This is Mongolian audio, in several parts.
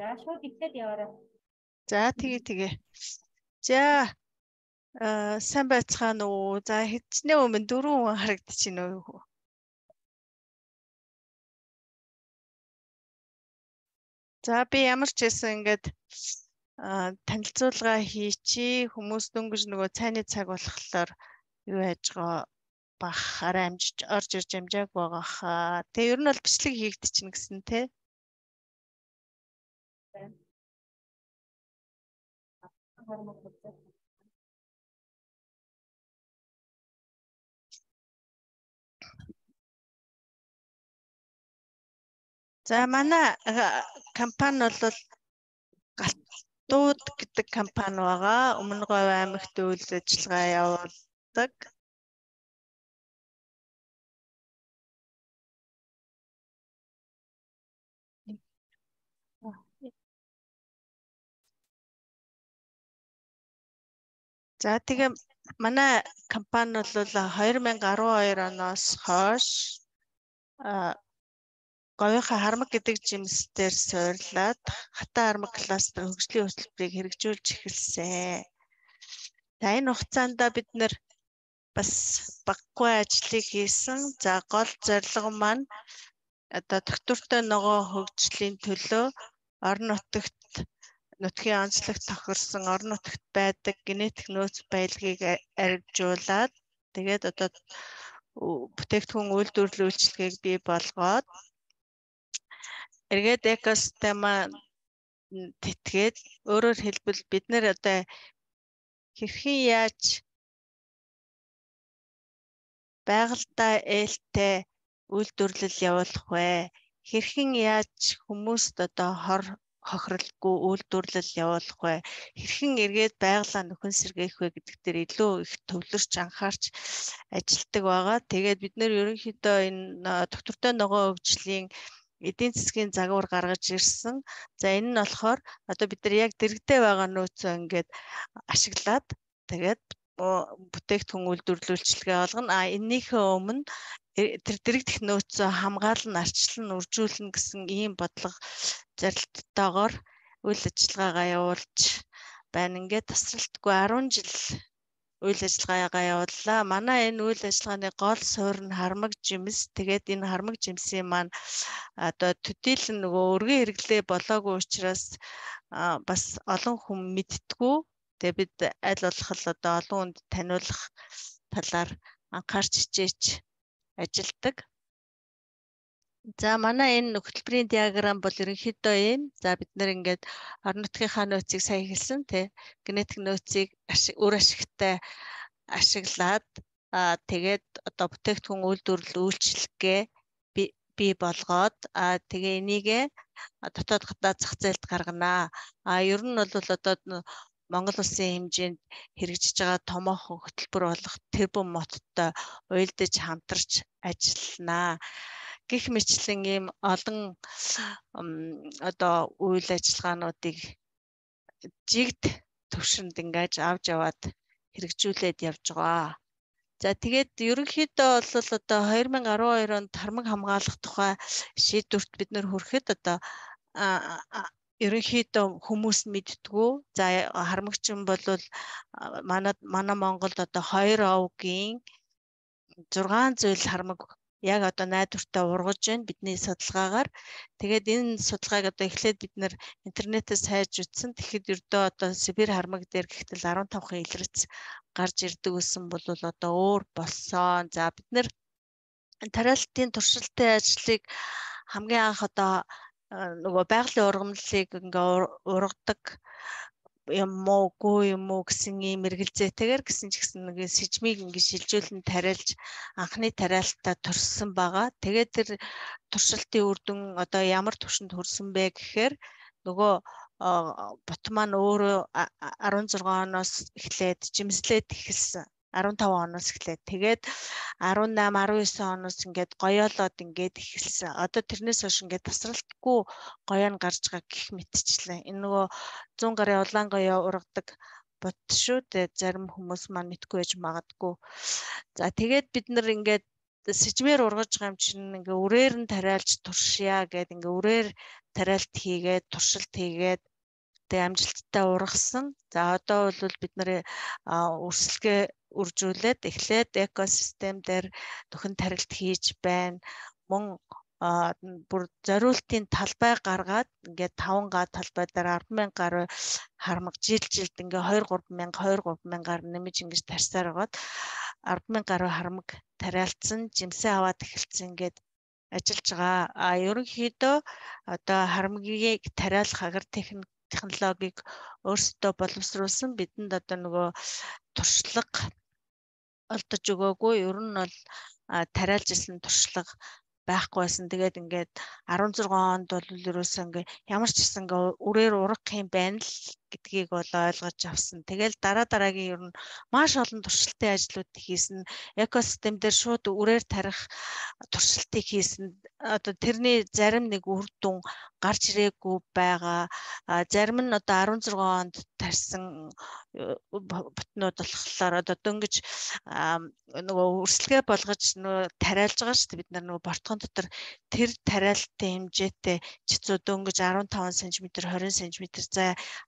За шууд ихтэй яваарай. За тэгээ тэгээ. За аа сайн байцгаана уу? За хэдчнээ өмнө дөрөв хүн харагдчихэв үү? За би ямар ч байсан ингээд танилцуулга хийчи хүмүүс дөнгөж нөгөө цайны цаг болохоор юу яаж байгаа бах арай амжиж орж ирж амжааг байгаа хаа. Тэгээ ер нь бол бичлэг хийгдчихнэ гэсэн те. За манай компани бол Галтууд гэдэг компани байгаа. Өмнө говь аймагт үйл ажиллагаа явуулдаг. За тэгээ манай компани бол 2012 оноос хойш говийнхаа хармаг гэдэг жимсээр суйрлаад хатаа хармаг кластер хөгжлийн хөтөлбөрийг хэрэгжүүлж эхэлсэн. За энэ хугацаанд бид нэр бас баггүй ажлыг хийсэн. За гол зорилго маань одоо доктортой ногоо хөгжлийн төлөө орон нутагт нутгийн онцлог тохирсон орон нутагт байдаг генетик нөөц баялагийг арилжуулаад тэгээд одоо бүтээгдэхүүн үйлдвэрлэл үйлчилгээг бий болгоод эргээд экосистема тэтгээд өөрөөр хэлбэл бид нэр одоо хэрхэн яаж байгальтай ээлтэй үйлдвэрлэл явуулах вэ? Хэрхэн яаж хүмүүст одоо хор хохирлгүй үйлдвэрлэл явуулах вэ? Хэрхэн эргээд байгалаа нөхөн сэргээх вэ гэдэг дээр илүү их төвлөрч анхаарч ажилтдаг байгаа. Тэгээд бид нэр ерөнхийдөө энэ доктортой ногоо хөгжлийн эдийн засгийн загвар гаргаж ирсэн. За энэ нь болохоор одоо бид нар яг дэрэгдээ байгаа нөөцөө ингээд ашиглаад тэгээд бүтээгдэхүүн үйлдвэрлэлчлэгээ олгоно. А эннийхээ өмнө э, тэр дэрэгдэх нөөцөө хамгаалан арчлан үржүүлнэ гэсэн ийм бодлого зорилттойгоор үйл ажиллагаагаа явуулж байна. Ингээд тасралтгүй 10 жил үйл ажиллагаагаа явууллаа. Манай энэ үйл ажиллагааны гол суурь нь хармаг жимс. Тэгээд энэ хармаг жимсийн маань одоо төдийлөн нөгөө өргөн хэрэглээ болоогүй учраас бас олон хүн мэдтгүү. Тэгээд бид аль болох л одоо олон хүнд таниулах талаар анхаарч хичээж ажилдаг. За манай энэ хөтөлбөрийн диаграм бол ерөнхийдөө ийм. За бид нэр ингээд орон нутгийнхаа нөөцийг сайн хэлсэн тий. Генетик нөөцийг өөр ашигтай ашиглаад аа тэгээд одоо бүтээгдэхүүн үйлдвэрлэл үйлчлэгээ бий болгоод аа тэгээ энийгээ дотоод гадаад зах зээлд гарганаа. Аа ер нь бол одоо Монгол улсын хэмжээнд хэрэгжиж байгаа томоохон хөтөлбөр болох тэрбум моттой уйлдаж хамтарч ажилланаа гих мэтлэн ийм олон одоо үйл ажиллагаануудыг жигд төвшөнд ингээд авч яваад хэрэгжүүлээд явж байгаа. За тэгээд ерөнхийдөө бол одоо 2012 онд тармаг хамгаалах тухай шийдвэрт бид нөр хүрэхэд одоо ерөнхийдөө хүмүүс мэдтгүү. За харамгчин бол манай манай Монголд одоо 2 овгийн 6 зүйл харамг яг одоо найдвартай ургаж байна бидний судалгаагаар. Тэгээд энэ судалгааг одоо эхлээд бид нэр интернетээс хайж үтсэн. Тэгэхэд ердөө одоо Сибирь хармаг дээр гэхтэл 15хан илэрч гарч ирдэг гэсэн бол одоо өөр болсон. За бид нэр тариалтын туршилтын ажлыг хамгийн анх одоо нөгөө байгалийн ургамлыг ингээ ургадаг юм уу гоо юм уу гэсэн ийм эргэлзээтэйгэр гэсэн ч гэсэн нэг сэжмийг ингэ шилжүүлэн тариалж анхны тариалтаа турсан байгаа. Тэгээд тэр туршилтын үр дүн одоо ямар төвшөнд хүрсэн бэ гэхээр нөгөө бот маань өөрөө 16 оноос эхлээд жимслээд эхэлсэн. 15 оноос эхлээд тэгээд 18 19 оноос ингээд гоёолоод ингээд эхэлсэн. Одоо тэрнээс хойш ингээд тасралтгүй гоёо нь гарч байгаа гих мэтчлээ. Энэ нөгөө 100 гарын улаан гоёо ургадаг бот шүү дээ. Зарим хүмүүс маань мэдгүй байж магадгүй. За тэгээд бид нар ингээд сэжмээр ургаж байгаа юм чинь ингээ үрээр нь тариалж туршия гэд ингээ үрээр тариалт хийгээд туршилт хийгээд тэг амжилттай ургасан. За одоо бол бид нэр өрсөлгөө үржүүлээд эхлээд экосистем дээр төхөн тарилт хийж байна. Мөн бүр зориултын талбай гаргаад ингээд 5 га талбай дээр 100000 гаруй хармаг жил жилд ингээ 2 3000 2 3000 гар нэмж ингэж тарьсаар байгаад 100000 гаруй хармаг тариалцсан жимсээ аваад эхэлсэн ингээд ажиллаж байгаа. А ерөнхийдөө одоо харамгийг тариалах агар техник технологиг өөрсдөө боловсруулсан бидэнд одоо нөгөө туршлага олдож өгөөгүй ер нь бол тариалж исэн туршлага байхгүй байсан. Тэгээд ингээд 16 онд бол ерөөсөө ингээ ямар ч гэсэн ингээ үрээр урах юм байна л гэдгийг бол ойлгож авсан. Тэгэл дараа дараагийн ер нь маш олон туршилтын ажлууд хийсэн. Экосистем дээр шууд үрээр тарих туршилтыг хийсэн. Одоо тэрний зарим нэг үр дүн гарч ирээгүй байгаа. Зарим нь одоо 16 онд тарьсан э, бутнууд болохоор одоо дөнгөж нөгөө өрсөлгөө болгож нөгөө тариалж байгаа шүү дээ бид нар нөгөө бортгон дотор тэр тариалтын хэмжээтэй чицүү дөнгөж 15 см 20 см за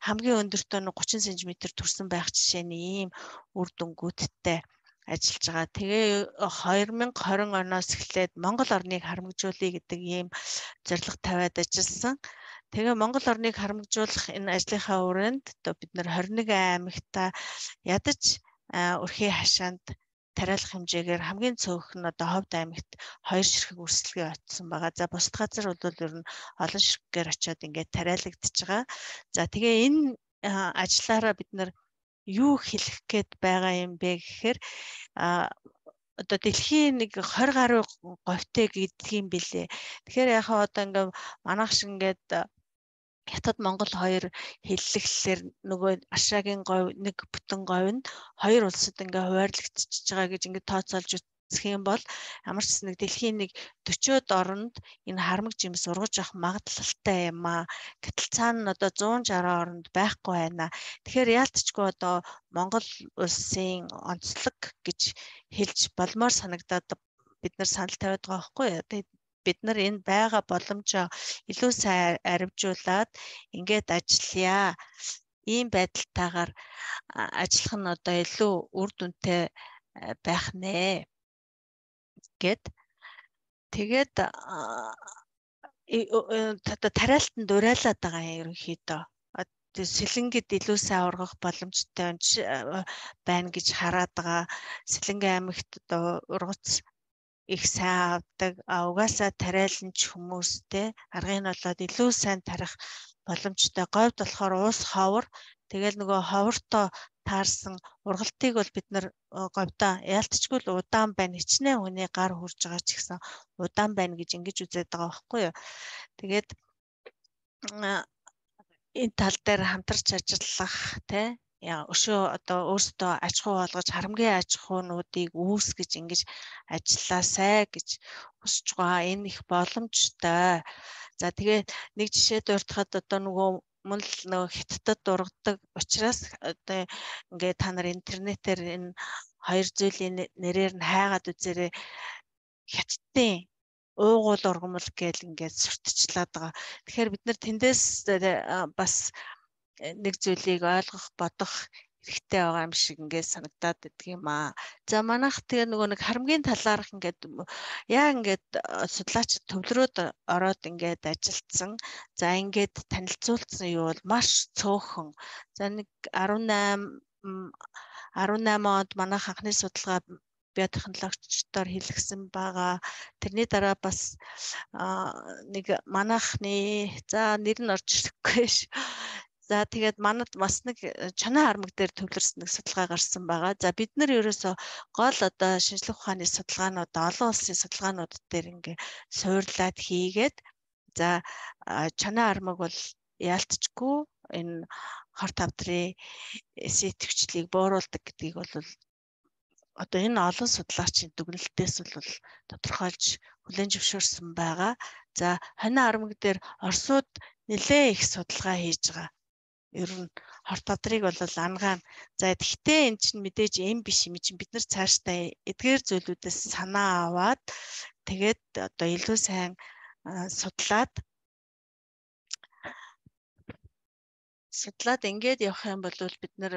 хамгийн өндөртөө нь 30 см төрсэн байх жишээний ийм үр дүнгуудтай ажиллаж байгаа. Тэгээ 2020 оноос эхлээд Монгол орныг харамгжуулъя гэдэг ийм зорилго тавиад ажилласан. Тэгээ Монгол орныг харамгжуулах энэ ажлынхаа өрөөнд одоо бид нэр 21 аймагта ядаж өрхий хашаанд тариалах хэмжээгээр хамгийн цөөх нь одоо Ховд аймагт хоёр ширхэг өрсөлгөө очсон байгаа. За бусад газар бол ер нь олон ширхэгээр очиод ингээд тариалагдчихж байгаа. За тэгээ энэ ажлаараа бид нар юу хэлэх гээд байгаа юм бэ гэхээр одоо дэлхийн нэг 20 гаруй говьтэй гэдэг юм бэлээ. Тэгэхээр яхаа одоо ингээм манайх шиг ингээд Хятад Монгол хоёр хэллэглэлээр нөгөө Ашаагийн говь нэг бүтэн говь нь хоёр улсад ингээ хуваарлагдчихж байгаа гэж ингээ тооцоолж үзэх юм бол ямар ч нэг дэлхийн нэг 40-од оронд энэ хармаг жимс ургаж авах магадлалтай юм аа. Гэтэл цаана нь одоо 160 оронд байхгүй байна. Тэгэхээр яалтчгүй одоо Монгол улсын онцлог гэж хэлж болмоор санагдаад бид нар санал тавиад байгаа байхгүй юу? Бид нар энэ байгаа боломжоо илүү сайн аривжуулад ингээд ажиллая. Ийм байдалтайгаар ажиллах нь одоо илүү үр дүнтэй байх нэ гэд тэгээд тариалтанд дуриалаад байгаа юм ерөнхийдөө сэлэнгэд илүү сайн ургах боломжтой байна гэж хараад байгаа. Сэлэнгэ аймагт одоо ургац их сайн авдаг. А угаасаа тариаланч хүмүүстэй аргыг нь болоод илүү сайн тарих боломжтой. Говьд болохоор уус ховор тэгэл нөгөө ховортой таарсан ургалтыг бол бид нар говьдоо яалтчгүй л удаан байна хичнээн хүний гар хурж байгаа ч гэсэн удаан байна гэж ингэж үзээд байгаа байхгүй юу. Тэгээд энэ тал дээр хамтарч ажиллах яа өшөө одоо өөрсдөө аж ахуй болгож харамгийн аж ахуйнуудыг үүсгэж ингэж ажилласай гэж хүсэж байгаа. Энэ их боломжтой. За тэгээд нэг жишээ дуртахад одоо нөгөө мөн л нөгөө хиттад дургадаг учраас одоо ингээд та нар интернетээр энэ хоёр зүйлийн нэрээр нь хайгаад үзээрэй хятадын уугуул ургамал гээл ингээд сурталчлаад байгаа. Тэгэхээр бид нар тэндээс бас нэг зүйлийг ойлгох, бодох хэрэгтэй байгаа юм шиг ингээд санагдаад байдаг юм аа. За манайх тэгээ нөгөө нэг харамгийн талаарх ингээд яа ингээд э, судлаач төвлөрөөд ороод ингээд ажилдсан. За ингээд танилцуулсан юу бол маш цөөхөн. За нэг 18 18 онд манайх анхны судалгаа биотехнологичдоор хэлгсэн байгаа. Тэрний дараа бас нэг манайхны за нэр нь орж ирэхгүй ш. За тэгээд манад бас нэг э, чанаа хармаг дээр төвлөрсөн нэг судалгаа гарсан байгаа. За бид нар ерөөсөө гол одоо шинжлэх ухааны судалгаанууд олон улсын судалгаанууд дээр ингээ суурлаад хийгээд за чанаа хармаг бол яалтчгүй энэ хорт авдрын сэтгвчлийг бууруулдаг гэдгийг бол одоо энэ олон судлаачийн дүгнэлтээс бол тодорхойлж хүлээн зөвшөөрсөн байгаа. За хонин армаг дээр Оросууд нэлээ их судалгаа хийж байгаа ер нь хорт одрыг бол ангаан за тэгтээ эн чинь мэдээж эм биш юм чинь бид нар цаашдаа эдгээр зүйлүүдээс санаа аваад тэгээд одоо илүү сайн судлаад судлаад ингээд явах юм бол бид нэр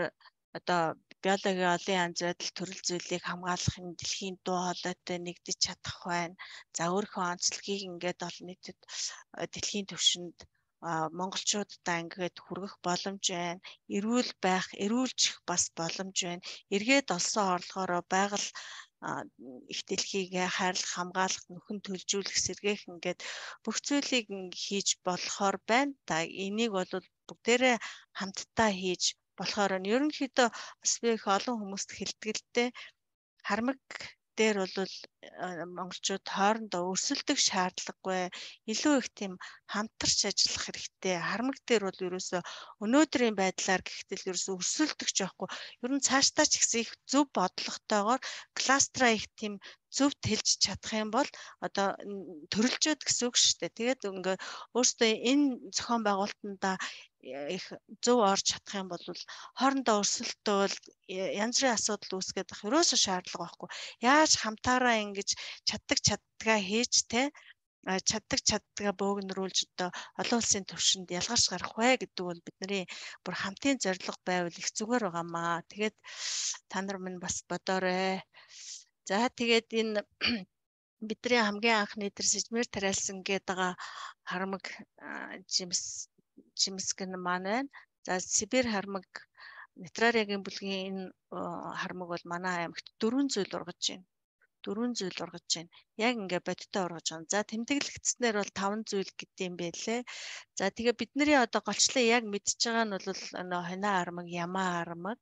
одоо биологийн олон янз байдал төрөл зүйлийг хамгаалах нь дэлхийн дуу хоолойтой нэгдэж чадах байна. За өөрийнхөө онцлогийг ингээд олон нийтэд дэлхийн түвшинд монголчуудаа ингээд хүргэх боломж байна. Эрүүл байх, эрүүлжих бас боломж байна. Эргээд олсон орлогоороо байгаль их дэлхийг хайрлах, хамгаалах, нөхөн төлжүүлэх, сэргээх ингээд бүх зүйлийг хийж болохоор байна. Та энийг бол бүгдээрээ хамтдаа хийж болохоор нь ерөнхийдөө бас би их олон хүмүүст хэлдэг л дээ. Хармаг дээр бол монголчууд хоорондоо өрсөлдөх шаардлагагүй илүү их тийм хамтарч ажиллах хэрэгтэй. Хармаг дээр бол ерөөсөө өнөөдрийн байдлаар гэхдээ ерөөсөө өрсөлдөх жоохгүй. Ер нь цаашдаа ч ихсэн их зөв бодлоготойгоор кластраа их тийм зөв тэлж чадах юм бол одоо төрөлжөөд гэсэн үг шүү дээ. Тэгээд ингээ өөртөө энэ зохион байгуулалтанда их зөв орж чадах юм бол хоорондоо өрсөлдөөл янз бүрийн асуудал үүсгээд байх ерөөсөө шаардлага байхгүй. Яаж хамтаараа ингэж чаддаг чаддгаа хийж те чаддаг чаддгаа бөөгнөрүүлж одоо олон улсын төвшөнд ялгарч гарах вэ гэдэг бол бидний бүр хамтын зорилго байвал их зүгээр байгаамаа. Тэгээд та нар минь бас бодоорой. За тэгээд энэ бидний хамгийн анхны дээр сэжмэр тариалсан гэдэг харамг жимс жимсг нь маань байна. За Сибирь хармаг Нитрариагийн бүлгийн энэ хармаг бол манай аймагт дөрвөн зүйл ургаж байна. Дөрвөн зүйл ургаж байна. Яг ингээ бодиттой ургаж байна. За тэмдэглэгдснээр бол таван зүйл гэдэм байлээ. За тэгээ бидний одоо голчлон яг мэдж байгаа нь бол нөө хоноо армаг, ямаа армаг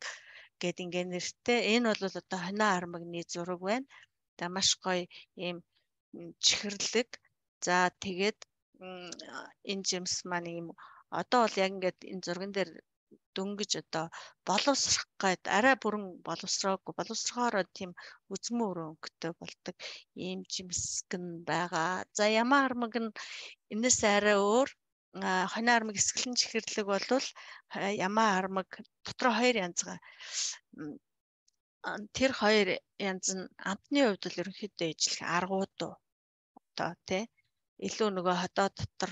гэд ингээ нэртэй. Энэ бол одоо хоноо армагны зураг байна. За маш гоё ийм чихэрлэг. За тэгээд энэ жимс маань ийм одоо бол яг ингээд энэ зурган дээр дөнгөж одоо боловсрах гээд арай бүрэн боловсроогүй. Боловсрохоороо тийм үзмүү өрөнгөтэй болдог. Ийм жимсг нь байгаа. За ямаа армаг нь энэс арай өөр. Хоноо армаг эсгэлэн чихэрлэг болвол ямаа армаг дотроо хоёр янзгаа тэр хоёр янз нь амтны хувьд л ерөнхийдөө ижлэх аргууд одоо тий илүү нөгөө ходоо дотор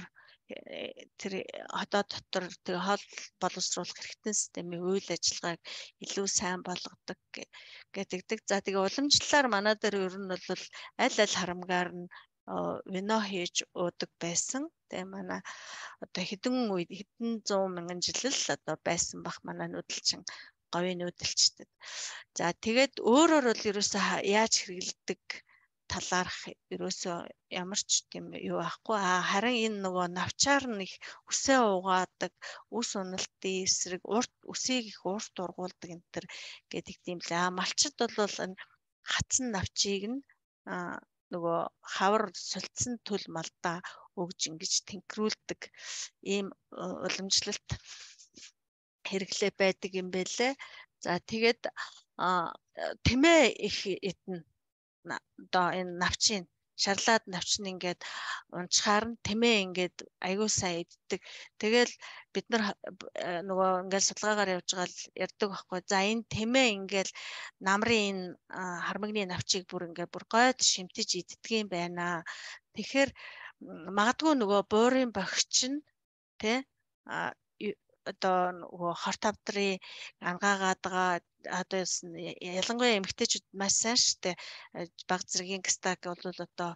тэр хотоо дотор тэг хоол боловсруулах хэрэгтэн системийн үйл ажиллагааг илүү сайн болгодог гэдэгдэг. За тэгээ уламжлалаар манай дээр ер нь бол аль аль харамгаар нь вино хийж уудаг байсан. Тэгээ манай одоо хэдэн үед хэдэн 100 мянган жил л одоо байсан бах манай нүүдэлчин говийн нүүдэлчдэд. За тэгээд өөрөөр бол ерөөсөө яаж хэрэгэлдэг талаарх ерөөсөө ямар ч тийм юу байхгүй а харин энэ нөгөө навчаар их үсээ угаадаг үс уналтын эсрэг урт үсийг их урт ургуулдаг энэ төр гэдэг тийм л а малчид бол энэ хатсан навчийг нь нөгөө хавар сулцсан төл малдаа өгж ингэж тэнкрүүлдэг ийм уламжлалт хэрэглээ байдаг юм байлээ. За тэгээд тэмээ их эдэн одоо энэ навчин шарлаад навчин ингээд унчхаар нь тэмээ ингээд аягүй сайн иддэг. Тэгэл бид нар э, нөгөө ингээд судалгаагаар явж байгаа л ярьдаг байхгүй. За энэ тэмээ ингээд намрын энэ хармагны навчийг бүр ингээд бүр гойд шимтэж иддэг юм байна. Тэгэхээр магадгүй нөгөө буурын бохич нь тэ одоо нөгөө хорт авдрын ангаагаад байгаа одоо ялангуяа эмэгтэйчүүд маш сайн штэ баг зэргийн гстак бол одоо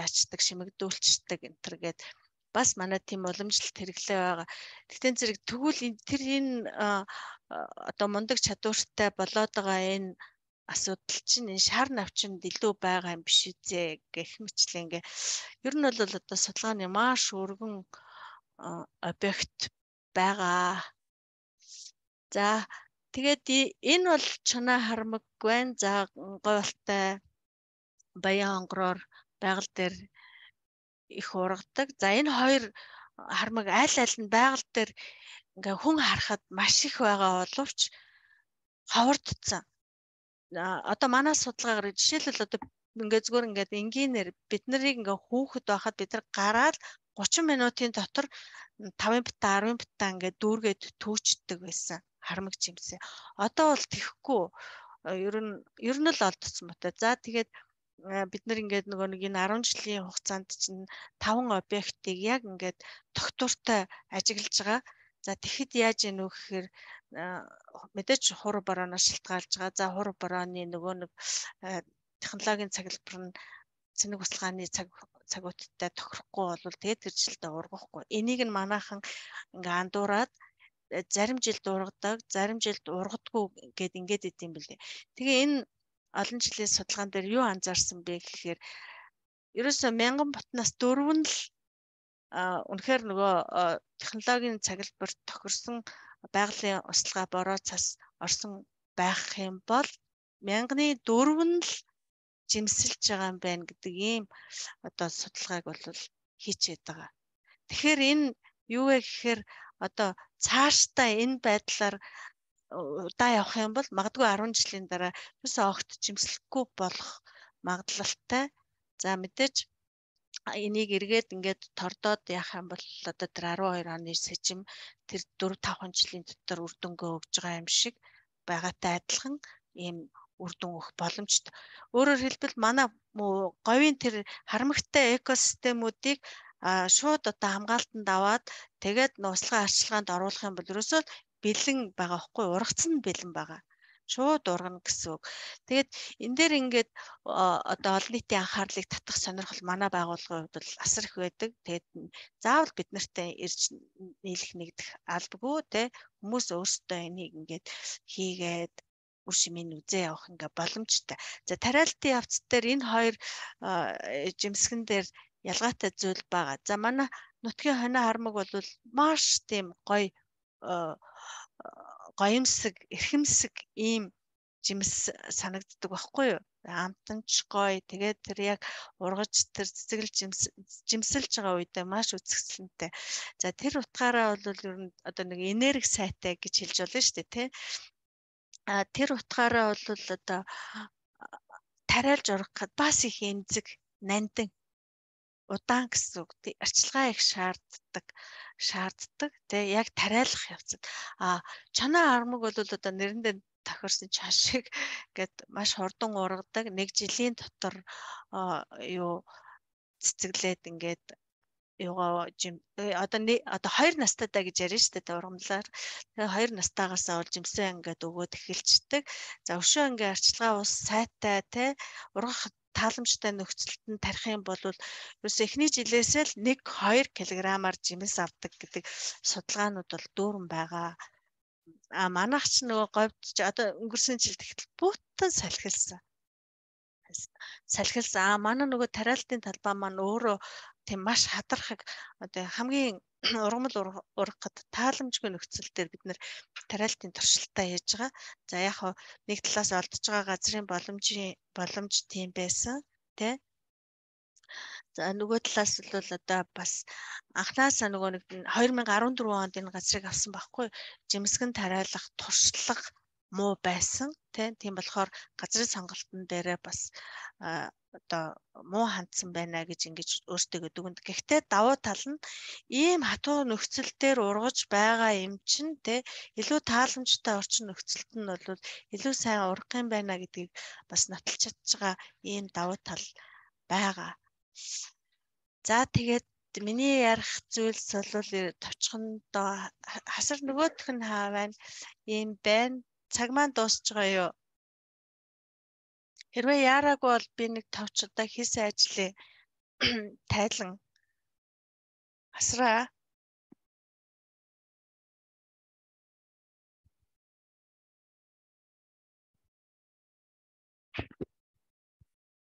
яачдаг шимэгдүүлчдэг энэ төр гээд. Бас манай тийм уламжлалт хэрэглээ байгаа. Тэгтэн зэрэг тэгвэл тэр энэ одоо мундаг чадвартай болоод байгаа энэ асуудал чинь энэ шар навчинд илүү байгаа юм биш үзээ гэх мэтлээ ингээ ер нь бол одоо судалгааны маш өргөн объект байгаа. За тэгээд энэ бол чанаа хармаг байна. За говьалтай баян онгороор байгаль дээр их ургадаг. За энэ хоёр хармаг аль аль нь байгаль дээр ингээ хүн харахад маш их байгаа боловч ховордсон. Одоо манай судалгаагаар жишээлбэл одоо ингээ зүгээр ингээд энгийнээр бид нарыг ингээ хүүхэд байхад бид нар гараад 30 минутын дотор 5 бата 10 бата ингээд дүүргээд түүчдэг байсан харамг жимсээ. Одоо бол тэхгүй ер нь ер нь л олдсон бата. За тэгээд бид нар ингээд нөгөө нэг энэ 10 жилийн хугацаанд чинь 5 объектыг яг ингээд тогтвортой ажиглаж байгаа. За тэгэхэд яаж ийнү гэхээр мэдээч хур борооноос шилтгаалж байгаа. За хур борооны нөгөө нэг технологийн цаглбар нь цэник баталгааны цаг цагуудтай тохирохгүй бол тэгээд тэр жилдээ ургахгүй. Энийг нь манайхан ингээ андуураад э, зарим жилд ургадаг, зарим жилд ургадгүй гэд ингээд идэм билээ. Тэгээ энэ олон жилийн судалгаан дээр юу анзаарсан бэ гэхээр ерөөсөө мянган ботноос дөрөв нь л үнэхээр нөгөө технологийн цаглбарт тохирсон байгалийн услага бороо цас орсон байх юм бол мянганы дөрөв нь л жимсэлж байгаа юм байна гэдэг ийм одоо судалгааг бол хийчихэд байгаа. Тэгэхээр энэ юу вэ гэхээр одоо цаашдаа энэ байдлаар удаа явах юм бол магадгүй 10 жилийн дараа юусаа огт жимслэхгүй болох магадлалтай. За мэдээж энийг эргээд ингээд тордоод яах юм бол одоо тэр 12 оны сэжим тэр 4 5 жилийн дотор үр дүнгээ өгж байгаа юм шиг байгаатай адилхан ийм үр дүн өгөх боломжтой. Өөрөөр хэлбэл манай говийн тэр харамгтай экосистемүүдийг а шууд одоо хамгаалтанд аваад тэгээд нууцлагын арчилгаанд оруулах юм бол ерөөсөө бэлэн байгаа хгүй ургацсан бэлэн байгаа шууд ургана гэсэн үг. Тэгээд энэ дээр ингээд одоо олон нийтийн анхаарлыг татах сонирхол манай байгууллагын хувьд бол асар их байдаг. Тэгээд заавал бид нартай ирж нийлэх нэгдэх албагүй те хүмүүс өөрсдөө энийг ингээд хийгээд үр шимийн үзээ явах ингээ боломжтой. За тариалтын явц дээр энэ хоёр жимсгэн дээр ялгаатай зүйл байгаа. За манай нутгийн хоноо хармаг бол маш тийм гоё гоёмсаг, эрхэмсэг ийм жимс санагддаг байхгүй юу? амтанч гоё. Тэгээд тэр яг ургаж тэр цэцэглж жимсэлж байгаа үедээ маш үзэсгэлэнтэй. За тэр утгаараа бол ер нь одоо нэг энерги сайтай гэж хэлж болно шүү дээ, тий. Тэр утгаараа бол одоо тариалж ургахад бас их эмзэг, нандин удаан гэсэн үг. Арчилгаа их шаарддаг шаарддаг. Тэ яг тариалах явцад. А чанаа армаг бол одоо нэрэндээ тохирсон чаш шиг гэд маш хурдан ургадаг. Нэг жилийн дотор юу цэцэглээд ингээд юугаа жим э, одоо одоо хоёр настайдаа гэж шүү дээ ургамлаар. Тэгээ хоёр настайгаас ол жимсэн ингээд өгөөд эхэлцдэг. За өшөө ингээд арчилгаа ус сайтай те ургах тааламжтай нөхцөлд нь тарих юм бол ерөөс эхний жилээсээ л 1 2 кг-аар жимс авдаг гэдэг судалгаанууд бол дүүрэн байгаа. А манайх ч нөгөө говьд ч одоо өнгөрсөн жилд ихтэл бүтэн салхилсан. Салхилсан. А манай нөгөө тариалтын талбай маань өөрөө тийм маш хадрахыг одоо хамгийн ургамал ургахад тааламжгүй нөхцөл дээр бид нэр тариалтын туршилтаа хийж байгаа. За яг хоо нэг талаас олдож байгаа газрын боломжийн боломж тийм байсан тий. За нөгөө талаас бол одоо бас анхнаасаа нөгөө нэг 2014 онд энэ газрыг авсан байхгүй жимсгэн тариалах туршлага муу байсан тийм болохоор газрын сонголтын дээрээ бас одоо муу хандсан байна гэж ингэж өөртөө дүгнэд. Гэхдээ давуу тал нь ийм хатуу нөхцөл дээр ургаж байгаа юм чинь те илүү тааламжтай орчин нөхцөлд нь бол илүү сайн ургах юм байна гэдгийг бас нотолж чадж байгаа ийм давуу тал байгаа. За тэгээд миний ярих зүйлс бол товчхондоо хасар нөгөөх нь хаа байна ийм байна цаг маань дуусч байгаа юу Хэрвээ яараагүй бол би нэг товч удаа хийсэн ажлыг тайлан асраа.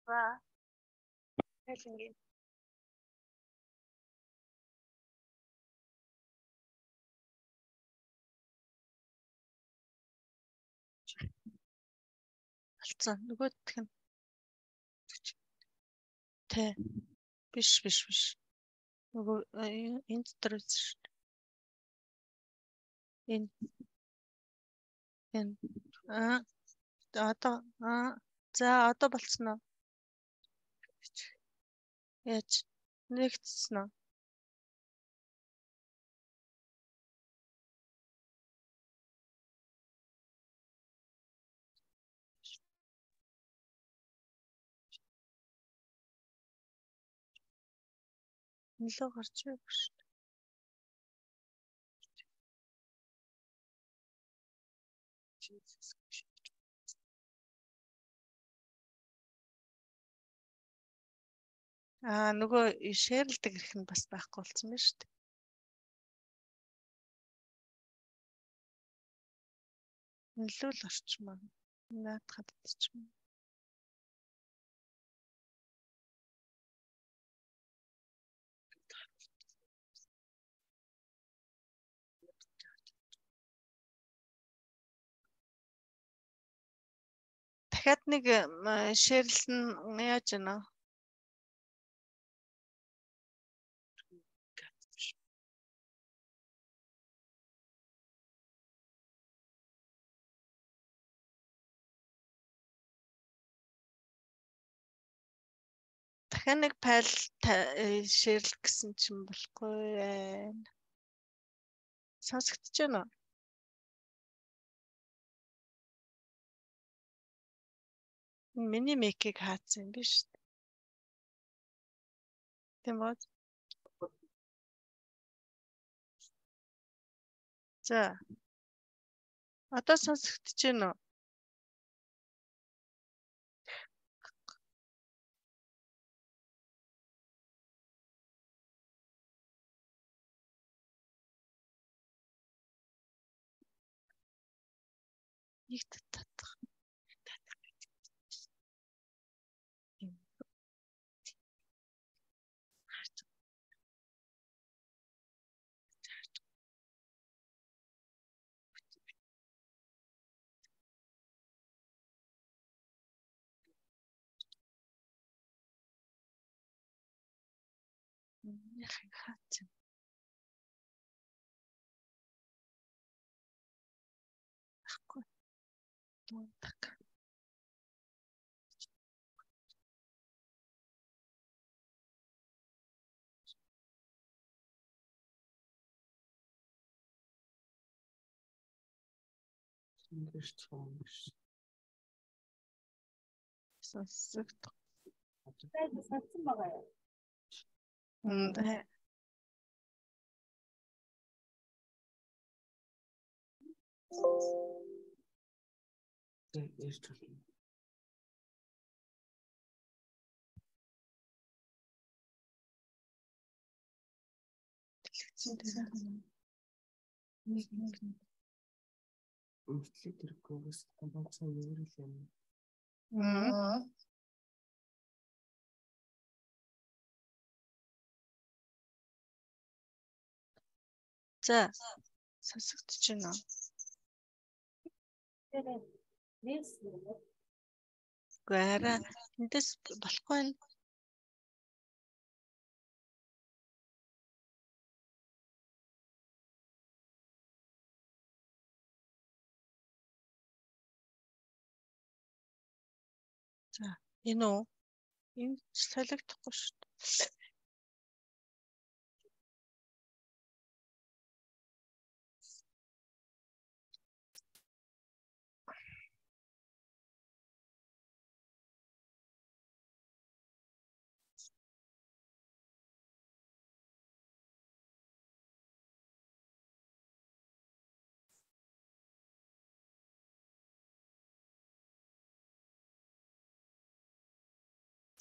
Ба тайлангийн болцсон. Нөгөөх нь Тэ. Биш биш биш. Нөгөө энэ дотор шүү дээ. Энэ энэ аа одоо аа за одоо болцсон уу? Яаж нэгтсэн үү? нөлөө гарч байгаа шүү дээ. Аа нөгөө шеэрлдэг ирэх нь бас байхгүй болсон байна шүү дээ. Нөлөөл орчмоо. Наадхад идчихмээ. Дахиад нэг шеэрлэн яаж байна вэ? дахиад нэг файл шеэрлэх гэсэн чинь болохгүй байна. Сонсогдож байна уу? Миний микийг хаацсан юм биш үү? Үү? За. Одоо сонсогдож байна уу? Нэг татах. Яхаа хаац. Ахгүй. Тунтак. English songs. Сонсогдох. Тэгээд сатсан байгаа юу? Мм. Тэгээд ярьж байна. Өмчлөг тэрхгүйс компанцаа өөрөөл юм. Мм. За. Сонсогдож байна уу? Тэгээд нэс Үгүй арай эндээс болохгүй байна. За, энэ үү? Энэ солигдохгүй шүү дээ.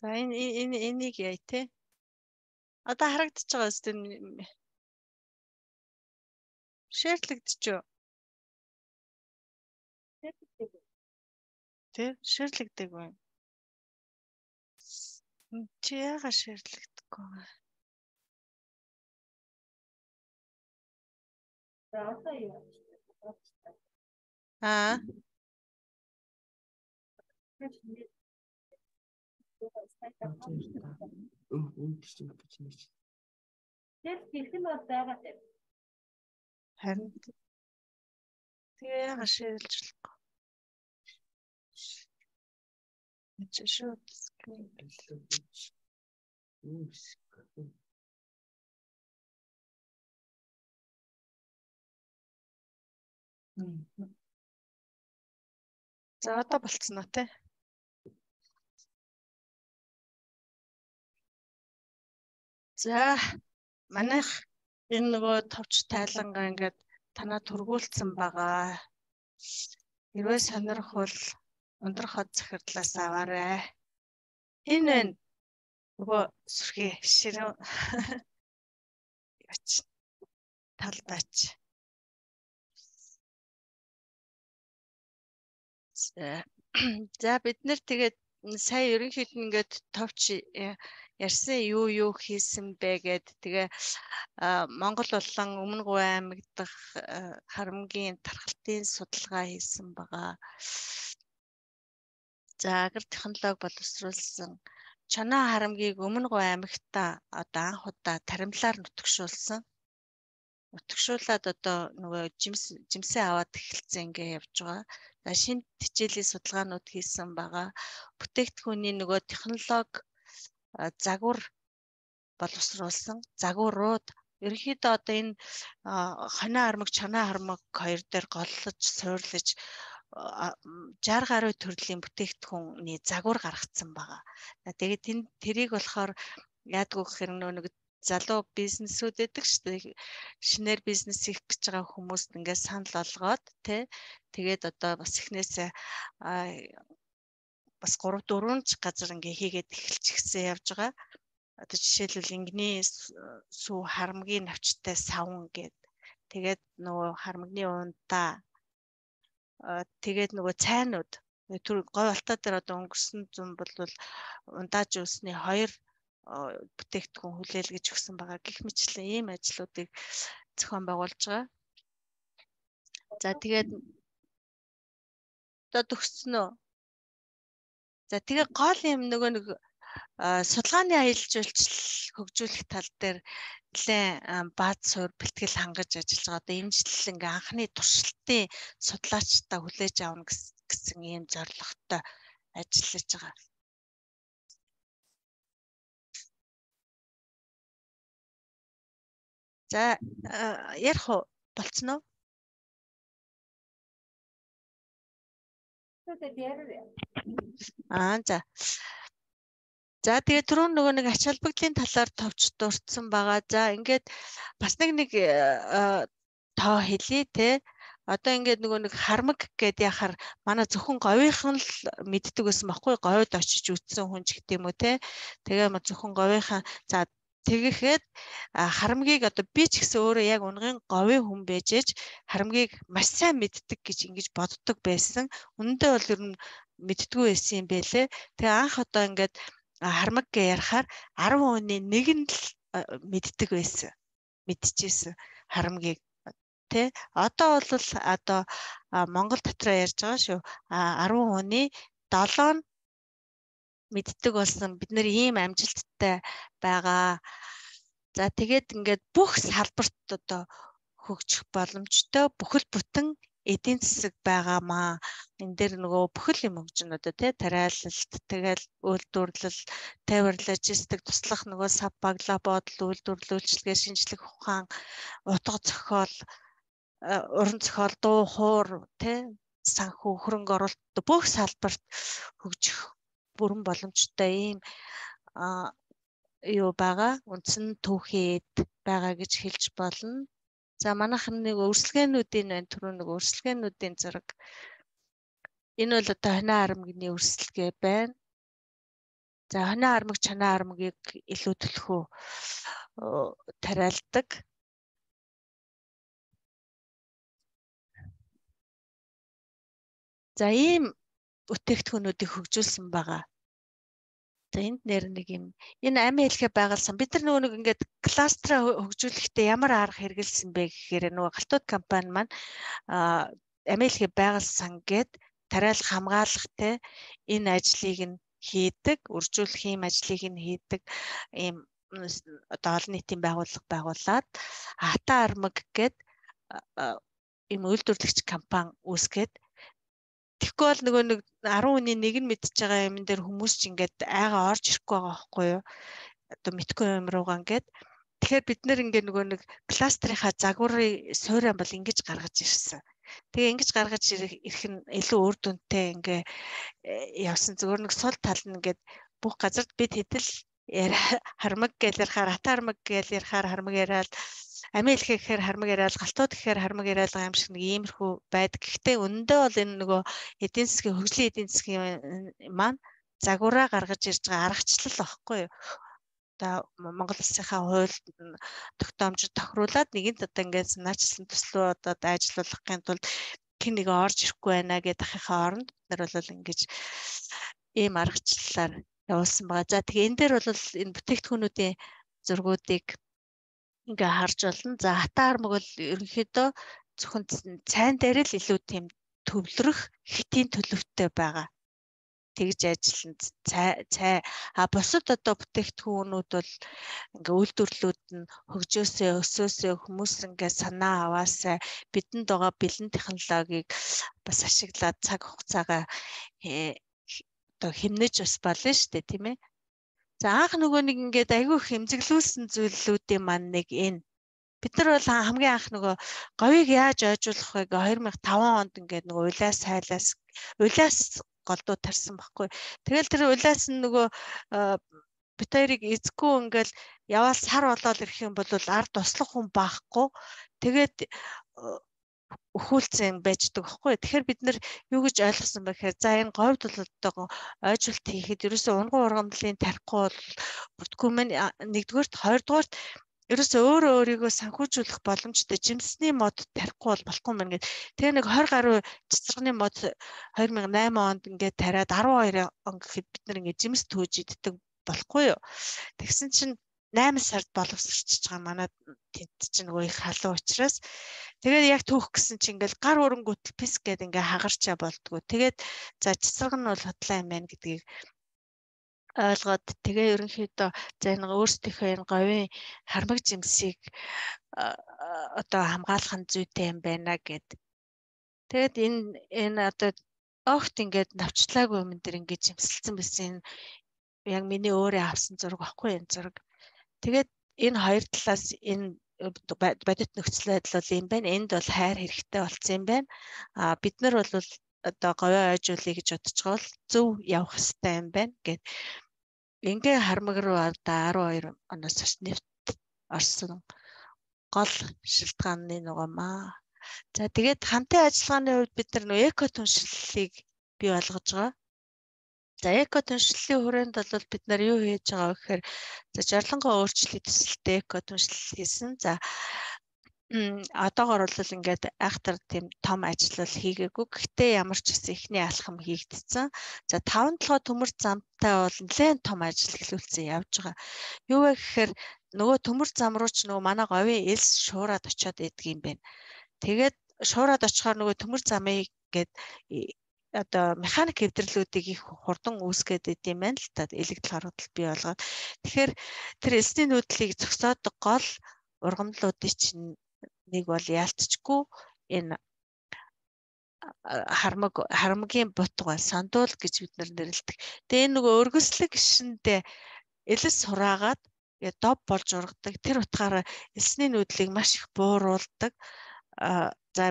За энэ энэ энийг яа те. Одоо харагдаж байгаа үстэй шеэрлэгдэж юу? Тэ шеэрлэгдэг байна. Чи яагаад шеэрлэгдэхгүй вэ? За одоо юу? Аа, Üm үндч юм гэж нэг. Тэр хэрхэн бол байгаа те. харин тэгээ яагаад шеэрлж болохгүй? Энд шүү. Үм. За одоо болцсон уу те? За манайх энэ нөгөө товч тайлангаа ингээд танаа тургуулсан байгаа. Хэрвээ сонирхвол өндөр хот захирлаас аваарай. Энэ байна. Нөгөө сүрхий ширээ яач талдаач. За бид нэр тэгээд сая ерөнхийд нь ингээд товч ярьсан юу юу хийсэн бэ гэд тэгээ Монгол болон Өмнө Говь аймаг дахь харамгийн тархалтын судалгаа хийсэн байгаа. За агар технологи боловсруулсан Чанаа харамгийг Өмнө Говь аймагта одоо анх удаа таримлаар нутгшуулсан. Нутгшуулаад одоо нөгөө жимс жимсээ аваад эхэлсэн ингээ явж байгаа. За шинэ хичээлийн судалгаанууд хийсэн байгаа. Бүтээгдэхүүний нөгөө технологи загвар боловсруулсан загварууд ерөнхийдөө одоо энэ хоноо армаг чанаа армаг хоёр дээр голлож суурлаж 60 гаруй төрлийн бүтээгдэхүүний загвар гаргацсан байгаа. Тэгээд энэ тэрийг болохоор яадгүй гэхээр нэг залуу бизнесүүд эдэг шүү дээ. Шинээр бизнес хийх гэж байгаа хүмүүст ингээд санал олгоод тий тэгээд одоо бас эхнээсээ бас 3 4 ч газар ингээ хийгээд эхэлчихсэн явж байгаа. Одоо жишээлбэл ингэний сүү харамгийн навчтай савн гээд тэгээд нөгөө харамгны унтаа тэгээд нөгөө цайнууд түр гой алтаа дээр одоо өнгөрсөн зам бол ундааж усны хоёр бүтээгдэхүүн хүлээл гэж өгсөн байгаа гих мэтлэн ийм ажлуудыг зохион байгуулж байгаа. За тэгээд одоо төгссөн үү? За тэгээ гол юм нөгөө нэг судалгааны аялал жуулчлал хөгжүүлэх тал дээр нэлээд бааз суур бэлтгэл хангаж ажиллаж байгаа. Одоо энэ жил ингээ анхны туршилтын судлаачтай хүлээж авна гэсэн ийм зорилготой ажиллаж байгаа. За ярих уу болцсон Аа за. За тэгээ түрүүн нөгөө нэг ач холбогдлын талаар товч дурдсан байгаа. За ингээд бас нэг нэг э, тоо хэлье те. Одоо ингээд нөгөө нэг хармаг гэдээ яхаар манай зөвхөн говийнхан л мэддэг байсан баггүй говьд очиж үтсэн хүн ч гэдэг юм уу те. Тэгээ ма зөвхөн говийнхан за тэгэхэд харамгийг одоо би ч гэсэн өөрөө яг унгийн говийн хүн байжээж харамгийг маш сайн мэддэг гэж ингэж боддог байсан. Үнэндээ бол ер нь мэддгүй байсан юм байлээ. Тэгээ анх одоо ингээд харамг гэ ярахаар 10 хүний нэг нь л мэддэг байсан. Мэдчихсэн харамгийг тэ одоо бол одоо Монгол дотроо ярьж байгаа шүү 10 хүний 7 нь мэддэг болсон бид нэр ийм амжилттай байгаа. За тэгээд ингээд бүх салбарт одоо хөгжих боломжтой бүхэл бүтэн эдийн засаг байгаамаа. Энэ дээр нөгөө бүхэл юм хөгжин одоо тий тариалалт, тэгэл үйлдвэрлэл, тавир логистик туслах нөгөө сав баглаа бодол үйлдвэрлэл үйлчлэгээ шинжлэх ухаан, утга зохиол, уран зохиол, дуу хуур тий санхүү хөрөнгө оруулалт бүх салбарт хөгжих бүрэн боломжтой ийм юу байгаа үндсэн түүхэд байгаа гэж хэлж болно. За манайхан нэг өрсөлгээнүүдийн байна түрүү нэг өрсөлгээнүүдийн зураг. Энэ бол одоо хоноо армгийн өрсөлгээ байна. За хоноо армаг чанаа армгийг илүү төлхөө тариалдаг. За ийм бүтээгдэхүүнүүдийг хөгжүүлсэн байгаа. За энд нэр нэг юм энэ амийн хэлхээ байгуулсан. Бид нар нөгөө нэг ингээд кластераа хөгжүүлэхдээ ямар арга хэрэгэлсэн бэ гэхээр нөгөө галтууд компани маань амийн хэлхээ байгуулсан гэд тариалах хамгаалах те энэ ажлыг нь хийдэг, үржүүлэх юм ажлыг нь хийдэг ийм одоо олон нийтийн байгууллага байгуулад хата армаг гэд ийм үйлдвэрлэгч компани үүсгээд Тэгэхгүй бол нөгөө нэг 10 хүний нэг нь мэдчихэж байгаа юм дээр хүмүүс ч ингээд айгаа орж ирэхгүй байгаа байхгүй юу? Одоо мэдгүй юм руугаа ингээд Тэгэхээр бид нэр ингээ нөгөө нэг пластрийнхаа загварын суурин бол ингэж гаргаж ирсэн. Тэгээ ингэж гаргаж ирэх нь илүү үр дүнтэй ингээ э, явсан. Зөвхөн нэг сул тал нь ингээд бүх газарт бид хэдэл хармаг гэж ярихаар хата хармаг гэж ярихаар хармаг яриад амиа хэлхээ гэхээр хармаг яриад галтууд гэхээр хармаг яриад байгаа юм шиг нэг иймэрхүү байдаг. Гэхдээ үнэндээ бол энэ нөгөө эдийн засгийн хөгжлийн эдийн засгийн маань загвараа гаргаж ирж байгаа аргачлал багхгүй юу? одоо Монгол улсынхаа хуульд тогтоомжид тохируулаад нэгэнт одоо ингээд санаачилсан төслөө одоо ажиллуулахын тулд хин нэг орж ирэхгүй байна гэдэг ахихаа оронд бид нар бол ингэж ийм аргачлалаар явуулсан байгаа. За тэгээ энэ дээр бол энэ бүтээгдэхүүнүүдийн зургуудыг ингээ харж болно. За хатаа армаг бол ерөнхийдөө зөвхөн цайн дээр л илүү тийм төвлөрөх хитийн төлөвтэй байгаа. Тэгж ажиллана. Цай цай а бусад одоо бүтээгдэхүүнүүд бол ингээ үйлдвэрлэлүүд нь хөгжөөсөө өсөөсөө хүмүүс ингээ санаа аваасаа бидэнд байгаа бэлэн технологиг бас ашиглаад цаг хугацаагаа э, одоо хэмнэж бас болно шүү дээ тийм ээ. За анх нөгөө нэг ингээд айгүй хэмзэглүүлсэн зүйлүүдийн маань нэг энэ бид нар бол хамгийн анх нөгөө говийг яаж ойжуулах вэ гэ 2005 онд ингээд нөгөө улаас сайлаас улаас голдуу тарсан баггүй. Тэгэл тэр улаас нь нөгөө бид хоёрыг эзэхгүй ингээл яваал сар болоод ирэх юм бол ард туслах хүн байхгүй. Тэгээд өхүүлцэн байждаг байхгүй. Тэгэхээр бид нэр юу гэж ойлгосон бэ гэхээр за энэ бол одоо ойжуулт хийхэд ерөөсөө унган ургамлын тарихгүй бол бүртгүү мэн нэгдүгээрт хоёрдугаарт ерөөсөө өөрөө өөрийгөө санхүүжүүлэх боломжтой жимсний мод тарихгүй бол болохгүй мэн гэд. Тэгээ нэг 20 гаруй цэцэрхний мод 2008 онд ингээд тариад 12 он гэхэд бид нар ингээд жимс төөж иддэг болохгүй юу. Тэгсэн чинь 8 сард боловсрчиж байгаа манай тэнд чинь нөгөө их халуун учраас тэгээд яг түүх гэсэн чинь ингээл гар өрөнгөтл пис гэдэг ингээ хагарчаа болдгоо. Тэгээд за цэцэрэг нь бол хотлоо юм байна гэдгийг ойлгоод тэгээ ерөнхийдөө за энэ өөрсдийнхөө энэ говийн хармаг жимсийг одоо хамгаалах нь зүйтэй юм байна гэд. Тэгэд энэ энэ одоо огт ингээд навчлаагүй юм дээр ингээд жимсэлсэн байсан яг миний өөрөө авсан зураг баггүй энэ зураг. Тэгээд энэ хоёр талаас энэ бодит нөхцөл байдал юм байна. Энд бол хайр хэрэгтэй болсон юм байна. А бид нар бол одоо говьо ойжуулъя гэж бодож байгаа бол зөв явах хэрэгтэй юм байна гэд. Ингээ хармаг руу одоо 12 оноос хойш нефт орсон гол шилтгааны нөгөө маа. За тэгээд хамтын ажиллагааны хувьд бид нар эко түншлэлийг бий болгож байгаа. За эко түншлэлийн хүрээнд бол бид нар юу хийж байгаа вэ гэхээр за жарлангоо өөрчлөлт төсөлтөө эко түншлэл хийсэн. За одоогор бол ингээд айхтар тийм том ажил бол хийгээгүй. Гэхдээ ямар ч гэсэн ихний алхам хийгдсэн. За 5 толгой төмөр замтай бол нэлээд том ажил эхлүүлсэн явж байгаа. Юу вэ гэхээр нөгөө төмөр зам руу ч нөгөө манай говийн элс шуураад очиод идэг юм байна. Тэгээд шуураад очихоор нөгөө төмөр замыг гээд одоо механик хэвдэрлүүдийг их хурдан үүсгээд идэм байна л та электр харагдал бий болгоод тэгэхээр тэр элсний нүүдлийг зогсоодог гол ургамлуудын чинь нэг бол яалтчгүй энэ хармаг хармагийн бутга сандуул гэж бид нар нэрлэдэг. Тэгээ энэ нөгөө өргөслөг гişэндээ элс сураагаад доп болж ургадаг. Тэр утгаараа элсний нүүдлийг маш их бууруулдаг. За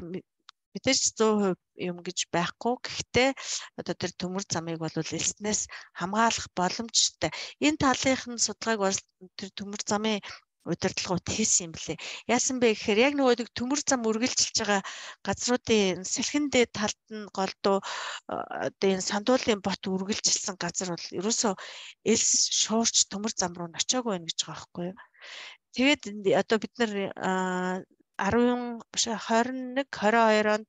мэдээж 100% юм гэж байхгүй. Гэхдээ одоо тэр төмөр замыг бол элснээс хамгаалах боломжтой. Энэ талынх нь судалгааг бол тэр төмөр замын удирдлагууд хийсэн юм блэ. Яасан бэ гэхээр яг нөгөө нэг төмөр зам үргэлжилж байгаа газруудын салхиндээ талд нь голдуу одоо энэ сандуулын бот үргэлжилсэн газар бол ерөөсөө элс шуурч төмөр зам руу очиагүй байх гэж байгаа байхгүй юу. Тэгээд одоо бид нар 10 биш 21 22 онд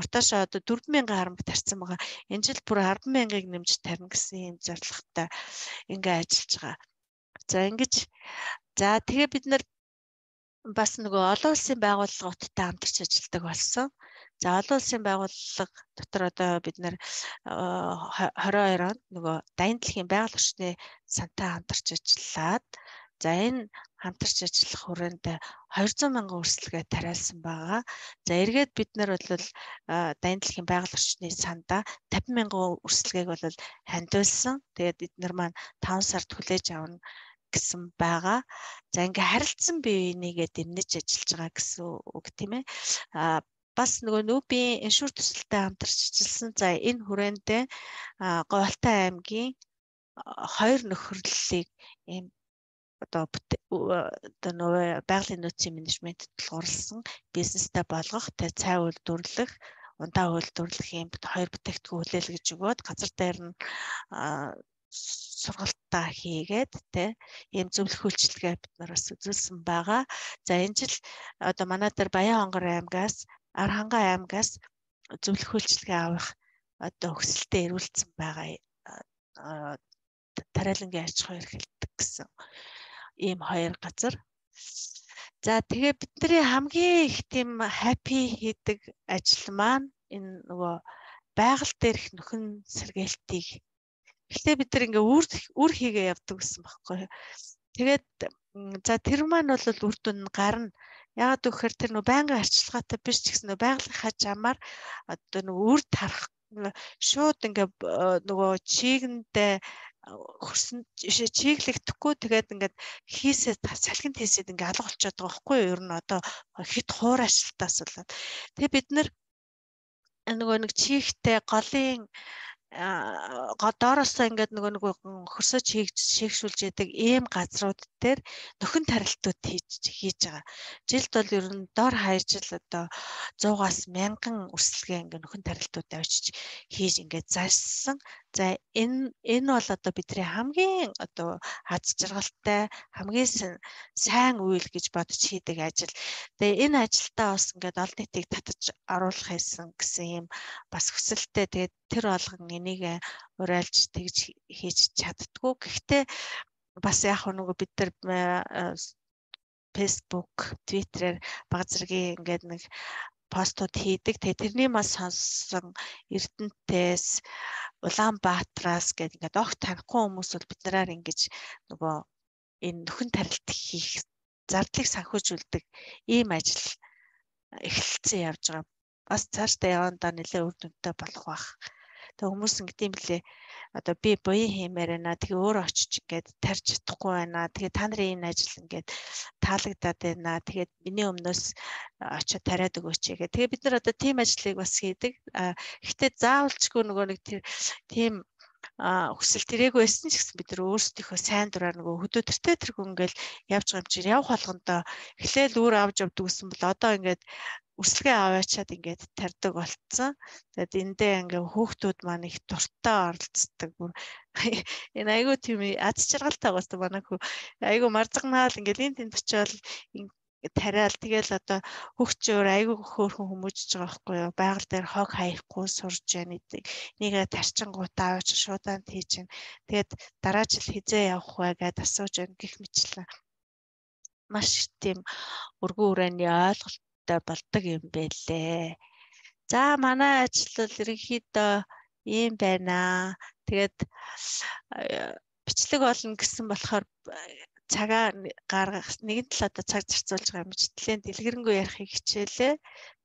уртаашаа одоо 4000 харамг тарьсан байгаа. Энэ жил бүр 100000-ыг нэмж тарина гэсэн юм зорилготой ингээ ажиллаж байгаа. За ингэж за тэгээ бид нар бас нөгөө олон улсын байгууллагуудтай хамтарч ажилладаг болсон. За олон улсын байгууллага дотор одоо бид нэр 22 онд нөгөө дайны дэлхийн байгаль орчны сантай хамтарч ажиллаад За энэ хамтарч ажиллах хүрээнд 200 мянган өрсөлдөө тариалсан байгаа. За эргээд бид нар бол дайны дэлхийн байгаль орчны санда 50 мянган өрсөлдөгийг бол хандуулсан. Тэгээд эдгээр маань 5 сард хүлээж авна гэсэн байгаа. За ингээ харилцсан биенийгээ дэмнэж ажиллаж байгаа гэсэн үг тийм ээ. А бас нөгөө нүүбийн иншуур төсөлтэй хамтарч ажилласан. За энэ хүрээндээ Говьалтай аймгийн хоёр нөхөрлөлийг ийм одоо одоо нөгөө байгалийн нөөцийн менежментэд тулгуурласан бизнестэй болгох тэ цай үйлдвэрлэх ундаа үйлдвэрлэх юм хоёр бүтээгдэхүүн хүлээл гэж өгөөд газар дээр нь сургалтаа хийгээд те ийм зөвлөх үйлчилгээ бид нар бас үзүүлсэн байгаа. За энэ жил одоо манай дээр Баян хонгор аймгаас Архангай аймгаас зөвлөх үйлчилгээ авах одоо хүсэлтэд ирүүлсэн байгаа тариалангийн аж ахуй эрхэлдэг гэсэн ийм хоёр газар. За тэгээ бидний хамгийн их тийм happy хийдэг ажил маань энэ нөгөө байгаль дээрх нөхөн сэргээлтийг Гэхдээ бид нар ингээ үр үр хийгээ явдаг гэсэн багхгүй. Тэгээд за тэр маань бол үр дүн гарна. Яагаад гэвэл тэр нөө байнгын арчилгаатай биш ч гэсэн нөө байгалийнхаа жамаар одоо нөгөө үр тарах шууд ингээ нөгөө чигэндээ хөрсөн чиглэгдэхгүй тэгээд ингээд хийсээ салхинд хийсэд ингээ алга болчиход байгаа байхгүй юу? Ер нь одоо хит хуур ашлтаас болоод. Тэгээ бид нар нөгөө нэг чихтэй голын доороосоо ингээд нөгөө нөгөө хөрсөж хийж шигшүүлж яадаг ийм газрууд дээр нөхөн тарилтууд хийж хийж байгаа. Жилд бол ер нь дор хаяж л одоо 100-аас 1000 өрсөлгөө ингээд нөхөн тарилтууд авчиж хийж ингээд зарсан. За энэ энэ бол одоо бидний хамгийн одоо аз жаргалтай хамгийн сайн үйл гэж бодож хийдэг ажил. Тэгээ энэ ажилдаа бас ингээд олон нийтийг татаж оруулах байсан гэсэн юм бас хүсэлтэй. Тэгээд тэр болгон энийг уриалж тэгж хийж чаддгүй. Гэхдээ бас яг нөгөө бид нар Facebook, Twitter баг зэргийн ингээд нэг постууд хийдэг. Тэгээ тэрний маш сонссон Эрдэнэтээс Улаанбаатараас гэдэг ингээд огт танихгүй хүмүүс бол бид нараар ингэж нөгөө энэ нөхөн тарилт хийх зардлыг санхүүжүүлдэг ийм ажил эхэлсэн явж байгаа. Бас цаашдаа явандаа нэлээд үр дүнтэй болох байх. Тэгээ хүмүүс ингэдэм блэ одоо би буян хиймээр байна. Тэгээ өөр очиж ингээд тарж чадахгүй байна. Тэгээ та нарын энэ ажил ингээд таалагдаад байна. Тэгээд миний өмнөөс очиод тариад өгөөч гэх. Тэгээ бид нар одоо тим ажлыг бас хийдэг. Гэхдээ заавалчгүй нөгөө нэг тийм а хүсэл тэрээгүй байсан ч гэсэн бид нар өөрсдийнхөө сайн дураар нөгөө хөдөөдөртэй тэргүй ингээл явж байгаа юм чинь явх болгондоо эхлээл үр авч явдаг гэсэн бол одоо ингээд үрсэлгээ аваачаад ингээд тарьдаг болцсон. Тэгээд эндээ ингээ хүүхдүүд маань их дуртай оролцдог. Энэ айгүй тийм аз жаргалтай байгаас манай хүү. Айгүй марзагнаал ингээл энэ тэнд очиод тариал тэгэл одоо хөгчөөр айгүй хөөхөн хүмүүжж байгаа байхгүй юу? Байгаль дээр хог хаяхгүй сурж яа нэг нэгэ тарчингуудаа аваач шуудаан тийч тэгээд дараа жил хизээ явах вэ гэд асууж гэх мэтлэн маш тийм өргөн үрээний ойлголт хэрэгтэй болдог юм байлээ. За манай ажил ерөнхийдөө ийм байна. Тэгээд бичлэг болно гэсэн болохоор цагаа гаргах нэгэн тал одоо цаг зарцуулж байгаа юм чи тэлэн дэлгэрэнгүй ярихыг хичээлээ.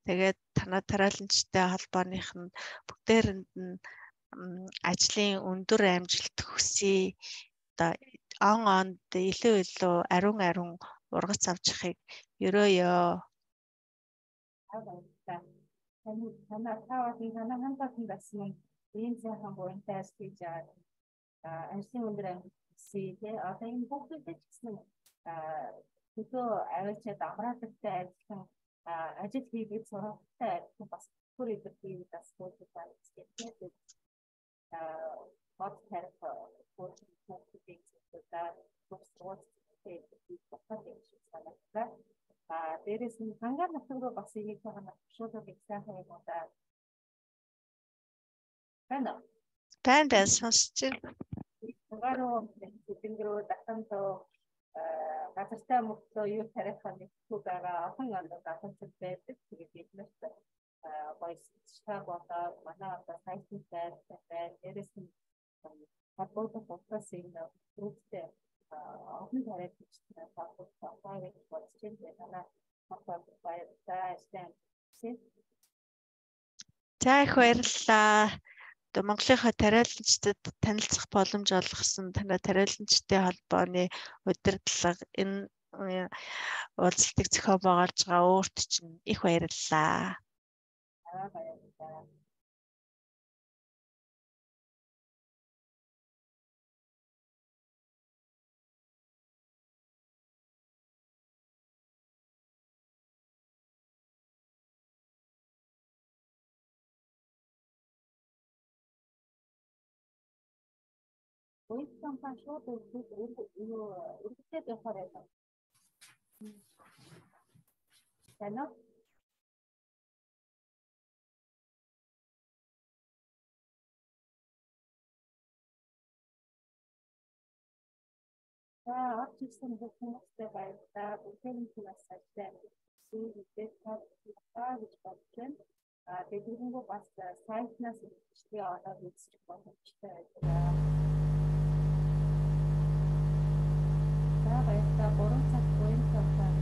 Тэгээд танаа тариаланчтай холбооных нь бүгдээрэнд нь ажлын өндөр амжилт хүсье. Одоо он онд илүү илүү ариун ариун ургац авчихыг ерөөё баярлалаа. Таны танаа таваагийн танаа хамтаасан байсан ийм сайхан буянтай хийж ажлын өндөр амжилт тий одоо энэ бүгдээ ч гэсэн хөдөө аваачаад амраалагтай ажиллан ажил хийгээд сургалттай ажиллан бас бүр илэрхийлж бас бүгд байна. Аа бод тарих бүгд бүгдийг зөвхөн бүх сургалтын хийж болох юм шиг санагдаа. А дээрэс нь хангаар нутаг руу бас ийх байгаа навшуулал их сайхан юм да. Байна. Байна байна сонсч байна. Хангаар руу рүү татамтоо газартай мөртөө юу тариахаа нэггүй байгаа олон одоо газарчд байдаг. Тэгээд бид нарт бойс шаа болоо манай одоо сайтын байр байр дээрэс нь хадгалах процесс юм групптэй олон бичсэн факт файлыг бодож байна. Хатаа баярлалаа. За их баярлалаа. Монголынхаа тариаланчдад танилцах боломж олгосон танай тариаланчтай холбооны удирдлага энэ уулзалтыг зохион байгуулж байгаа өөрт чинь их баярлалаа. баярлалаа. Компани шууд үргэлжлээд явахаар байна. Тань уу? За, орж ирсэн хүмүүстэй баярлалаа. Бүгдийн хүмүүс сайтай. Сүйдээ тав гэж бодож байна. А тэгэнгүүт бас сайтнаас ихтэй ороод үзчих боломжтой байна. За, баярлалаа. 3 цаг буян цагтаа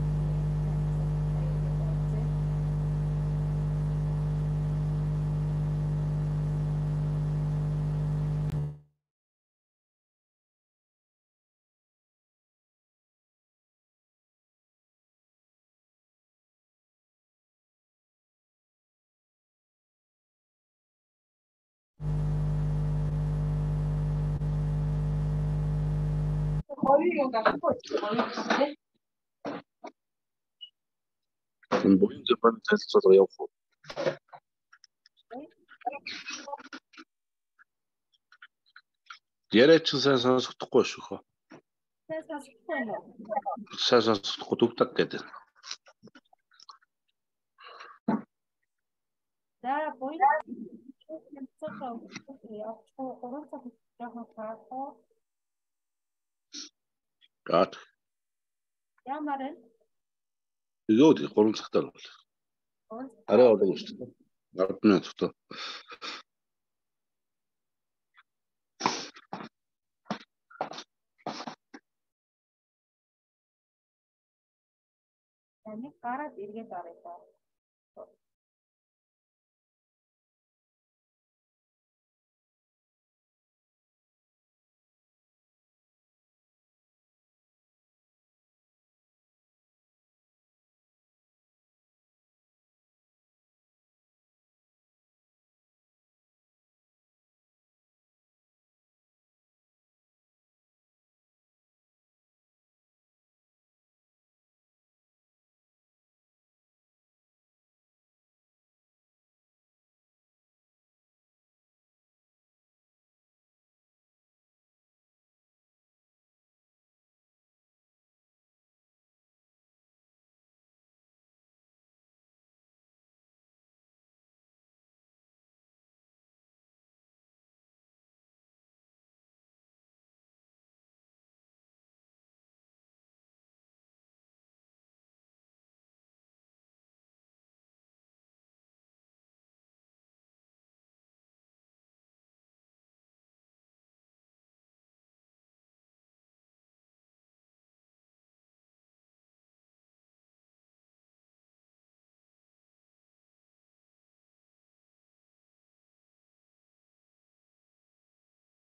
Энэ буян зургийн танилцуулга явах уу? Яриач сайн сонсохдохгүй шүү хөө. Сайн сонсохгүй юм уу? Сайн сонсохдохгүй дүгтаг гэдэг. За, буян цогцоо явахгүй 3 цаг жоохон хаагаа. Гад. Ямар вэ? Юу гэх 3 цагтаа бол. Арай олон шүү дээ. 10 минут цогцоо. Таны гараад эргээд орё.